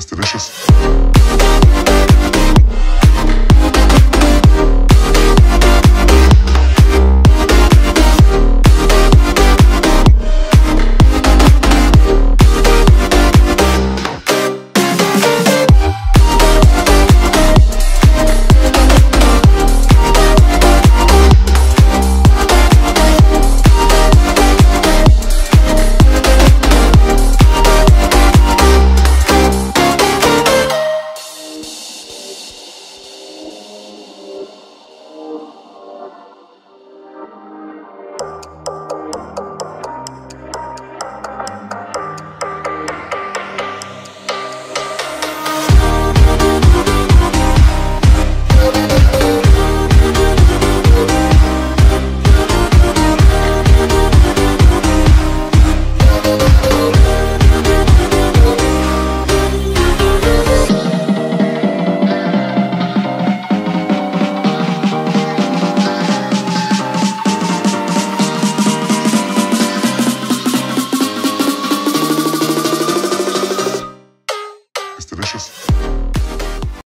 It's delicious. you